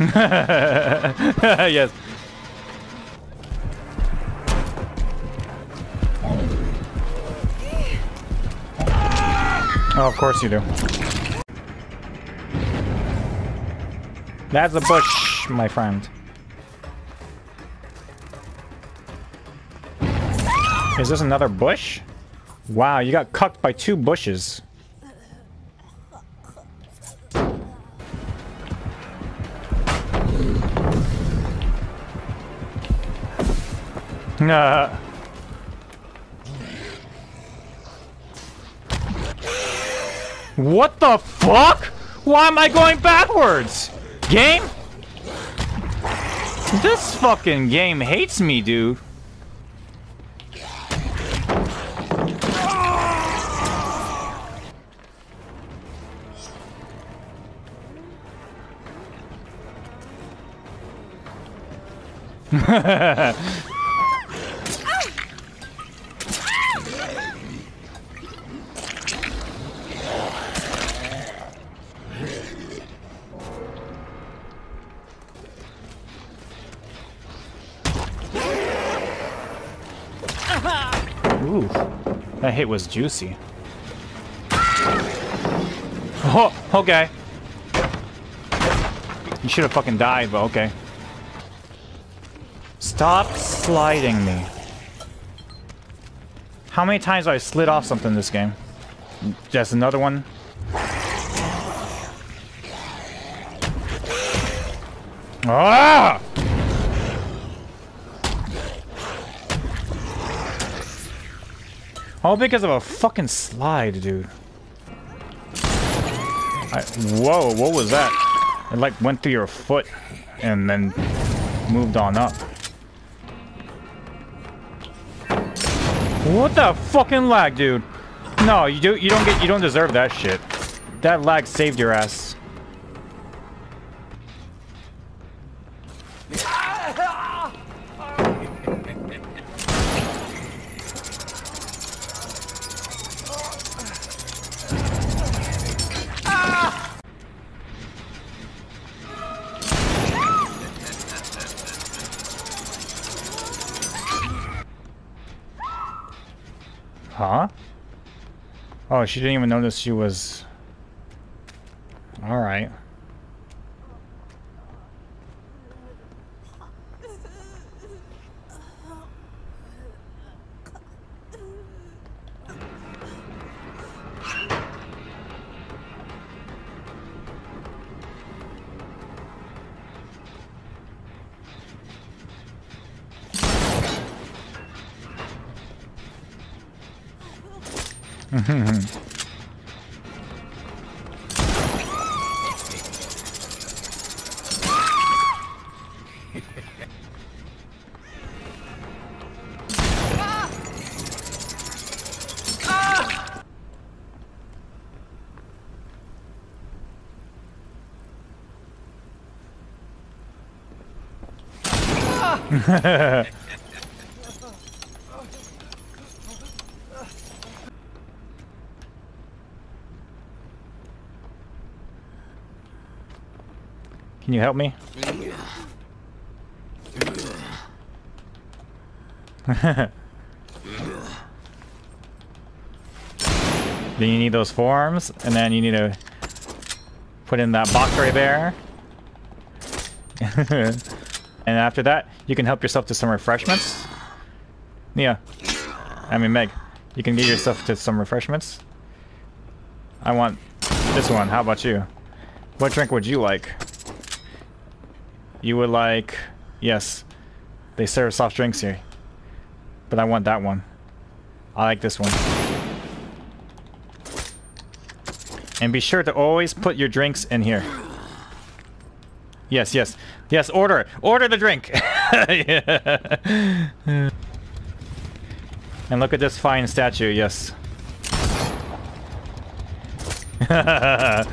yes. Oh, of course you do. That's a bush, my friend. Is this another bush? Wow, you got cucked by two bushes. Nah. What the fuck? Why am I going backwards? Game? This fucking game hates me, dude. Ooh, that hit was juicy. Oh, okay. You should have fucking died, but okay. Stop sliding me. How many times have I slid off something this game? Just another one? Ah! All because of a fucking slide, dude. I, whoa, what was that? It like went through your foot and then moved on up. What the fucking lag, dude? No, you do you don't get you don't deserve that shit. That lag saved your ass. Huh? Oh, she didn't even notice she was... Alright. Ha ha ha ha. Can you help me? then you need those forms, and then you need to put in that box right there. and after that, you can help yourself to some refreshments. Nea. I mean, Meg. You can get yourself to some refreshments. I want this one. How about you? What drink would you like? You would like... Yes. They serve soft drinks here. But I want that one. I like this one. And be sure to always put your drinks in here. Yes, yes. Yes, order. Order the drink. and look at this fine statue, yes. yes,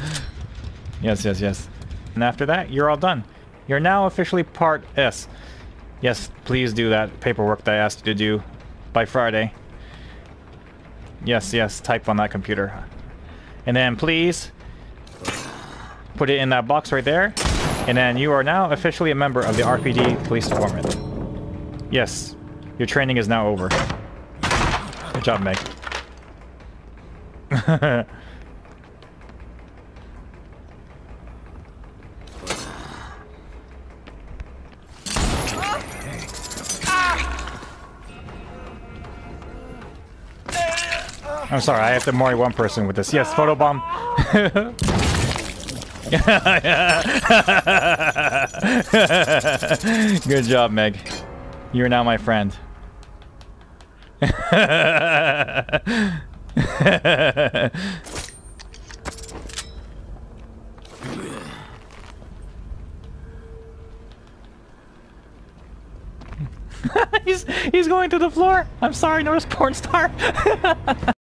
yes, yes. And after that, you're all done. You're now officially part S. Yes, please do that paperwork that I asked you to do by Friday. Yes, yes, type on that computer. And then please put it in that box right there. And then you are now officially a member of the RPD Police Department. Yes, your training is now over. Good job, Meg. I'm sorry, I have to marry one person with this. Yes, photobomb. Good job, Meg. You're now my friend. he's he's going to the floor. I'm sorry, North porn star.